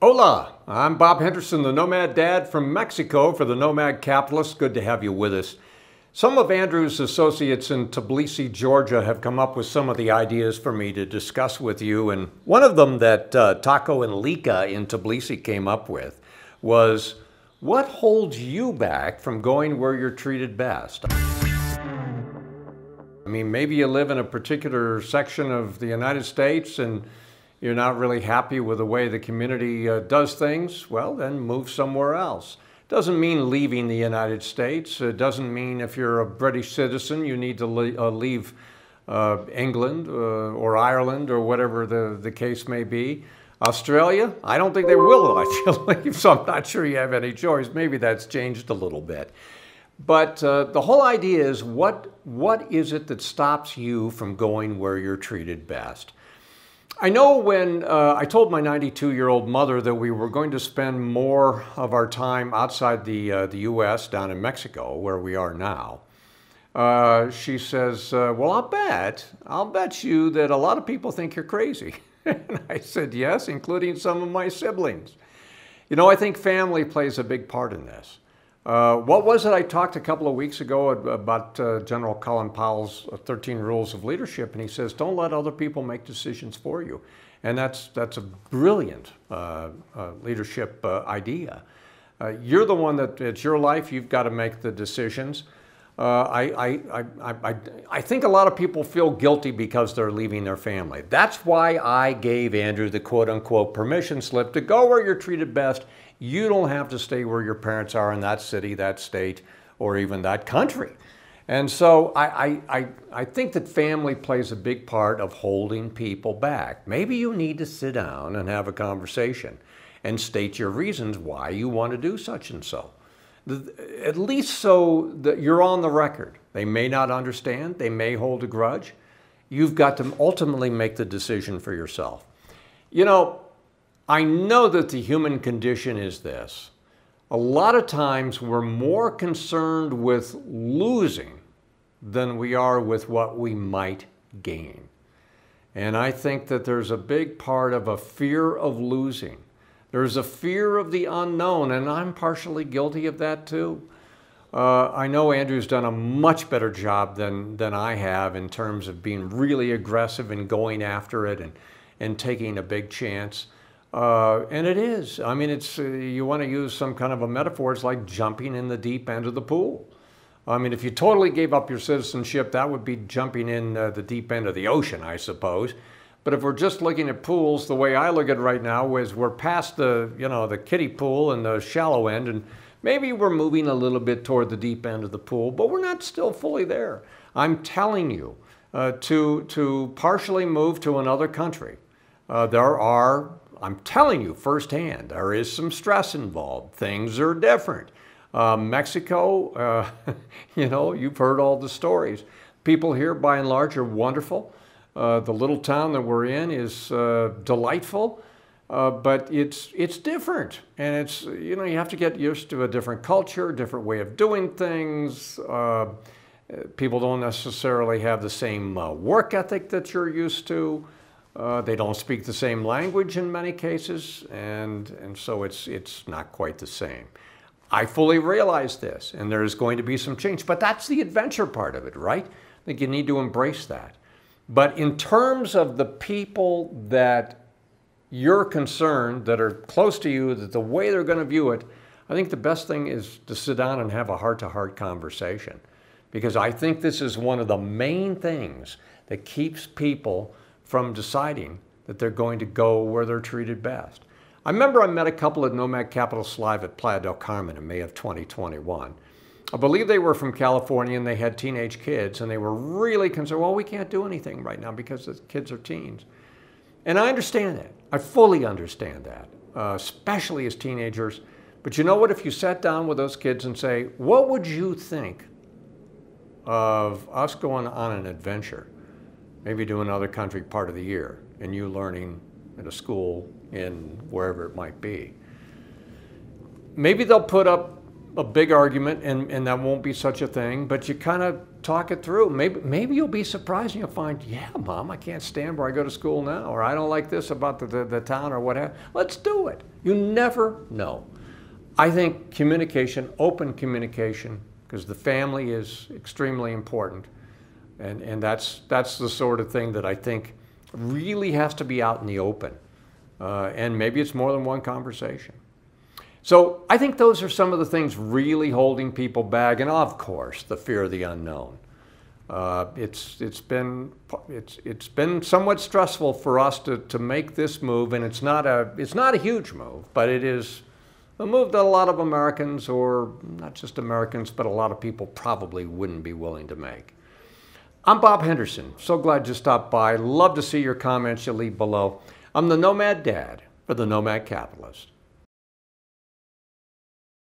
Hola, I'm Bob Henderson, the Nomad Dad from Mexico for the Nomad Capitalist. Good to have you with us. Some of Andrew's associates in Tbilisi, Georgia have come up with some of the ideas for me to discuss with you. And one of them that uh, Tako and Lika in Tbilisi came up with was what holds you back from going where you're treated best? I mean, maybe you live in a particular section of the United States and you're not really happy with the way the community uh, does things. Well, then move somewhere else. Doesn't mean leaving the United States. It doesn't mean if you're a British citizen, you need to le uh, leave uh, England uh, or Ireland or whatever the, the case may be. Australia, I don't think they will let you leave, so I'm not sure you have any choice. Maybe that's changed a little bit. But uh, the whole idea is what, what is it that stops you from going where you're treated best? I know when uh, I told my 92 year old mother that we were going to spend more of our time outside the, uh, the US down in Mexico, where we are now, uh, she says, uh, Well, I'll bet, I'll bet you that a lot of people think you're crazy. and I said, Yes, including some of my siblings. You know, I think family plays a big part in this. Uh, what was it I talked a couple of weeks ago about uh, General Colin Powell's uh, 13 Rules of Leadership? And he says, don't let other people make decisions for you. And that's, that's a brilliant uh, uh, leadership idea. you're the one that, it's your life, you've got to make the decisions. I, I, I, I, I think a lot of people feel guilty because they're leaving their family. That's why I gave Andrew the quote unquote permission slip to go where you're treated best you don't have to stay where your parents are in that city, that state, or even that country. And so I, I, I, think that family plays a big part of holding people back. Maybe you need to sit down and have a conversation and state your reasons why you want to do such and so. At least so that you're on the record. They may not understand, they may hold a grudge. You've got to ultimately make the decision for yourself. You know, I know that the human condition is this. A lot of times we're more concerned with losing than we are with what we might gain. And I think that there's a big part of a fear of losing. There's a fear of the unknown, and I'm partially guilty of that too. Uh, I know Andrew's done a much better job than, than I have in terms of being really aggressive and going after it and, and taking a big chance. Uh, and it is. I mean, it's uh, you want to use some kind of a metaphor. It's like jumping in the deep end of the pool. I mean, if you totally gave up your citizenship, that would be jumping in uh, the deep end of the ocean, I suppose. But if we're just looking at pools, the way I look at it right now is we're past the, you know, the kiddie pool and the shallow end, and maybe we're moving a little bit toward the deep end of the pool, but we're not still fully there. I'm telling you, uh, to to partially move to another country, uh, there are I'm telling you firsthand, there is some stress involved. Things are different. Uh, Mexico, uh, you know, you've heard all the stories. People here, by and large, are wonderful. Uh, the little town that we're in is uh, delightful, uh, but it's it's different, and it's you know you have to get used to a different culture, different way of doing things. Uh, people don't necessarily have the same work ethic that you're used to. Uh, they don't speak the same language in many cases, and, and so it's, it's not quite the same. I fully realize this, and there is going to be some change, but that's the adventure part of it, right? I think you need to embrace that. But in terms of the people that you're concerned, that are close to you, that the way they're going to view it, I think the best thing is to sit down and have a heart to heart conversation. Because I think this is one of the main things that keeps people from deciding that they're going to go where they're treated best. I remember I met a couple at Nomad Capital Live at Playa del Carmen in May of 2021. I believe they were from California and they had teenage kids and they were really concerned, well, we can't do anything right now because the kids are teens. And I understand that. I fully understand that, uh, especially as teenagers. But you know what? If you sat down with those kids and say, what would you think of us going on an adventure? Maybe to another country part of the year, and you learning at a school in wherever it might be. Maybe they'll put up a big argument, and, and that won't be such a thing, but you kind of talk it through. Maybe, maybe you'll be surprised and you'll find, yeah, mom, I can't stand where I go to school now, or I don't like this about the, the, the town, or whatever. Let's do it. You never know. I think communication, open communication, because the family is extremely important. And, and that's, that's the sort of thing that I think really has to be out in the open. Uh, and maybe it's more than one conversation. So I think those are some of the things really holding people back. And of course, the fear of the unknown. Uh, it's, it's, been, it's, it's been somewhat stressful for us to, to make this move, and it's not, a, it's not a huge move, but it is a move that a lot of Americans, or not just Americans, but a lot of people probably wouldn't be willing to make. I'm Bob Henderson. So glad you stopped by. Love to see your comments you leave below. I'm the Nomad Dad for the Nomad Capitalist.